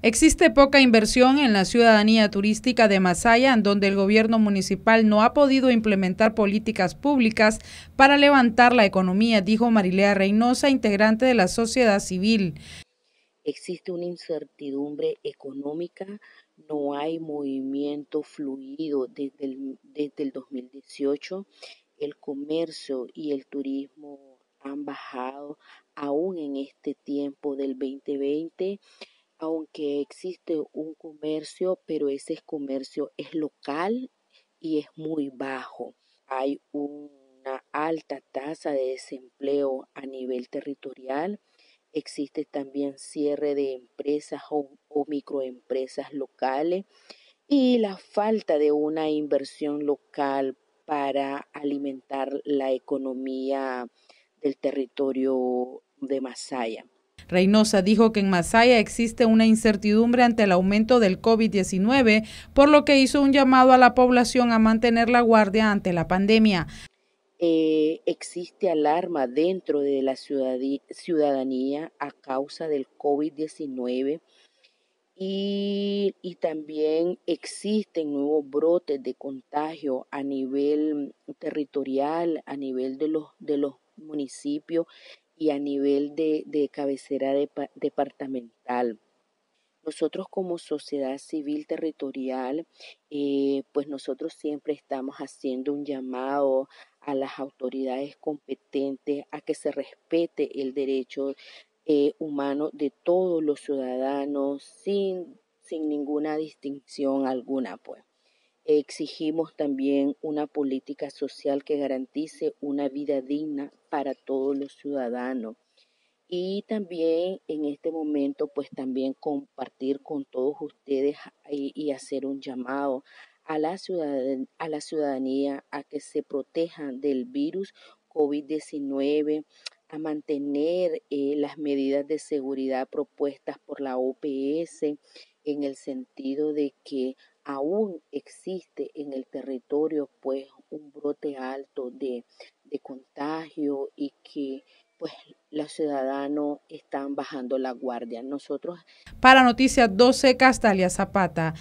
Existe poca inversión en la ciudadanía turística de Masaya, en donde el gobierno municipal no ha podido implementar políticas públicas para levantar la economía, dijo Marilea Reynosa, integrante de la sociedad civil. Existe una incertidumbre económica, no hay movimiento fluido desde el, desde el 2018, el comercio y el turismo han bajado aún en este tiempo del 2020 aunque existe un comercio, pero ese comercio es local y es muy bajo. Hay una alta tasa de desempleo a nivel territorial. Existe también cierre de empresas o, microempresas locales y la falta de una inversión local para alimentar la economía del territorio de Masaya. Reynosa dijo que en Masaya existe una incertidumbre ante el aumento del COVID-19, por lo que hizo un llamado a la población a mantener la guardia ante la pandemia. Eh, existe alarma dentro de la ciudadanía a causa del COVID-19 y, también existen nuevos brotes de contagio a nivel territorial, a nivel de los municipios y a nivel de, cabecera departamental. Nosotros como sociedad civil territorial, eh, pues nosotros siempre estamos haciendo un llamado a las autoridades competentes a que se respete el derecho eh, humano de todos los ciudadanos sin, sin ninguna distinción alguna, pues. Exigimos también una política social que garantice una vida digna para todos los ciudadanos. Y también en este momento, pues también compartir con todos ustedes y, hacer un llamado a la, ciudadanía, a que se protejan del virus COVID-19, a mantener eh, las medidas de seguridad propuestas por la OPS en el sentido de que aún existe en el territorio pues un brote alto de, de contagio y que pues los ciudadanos están bajando la guardia. Nosotros Para Noticias 12 Castalia Zapata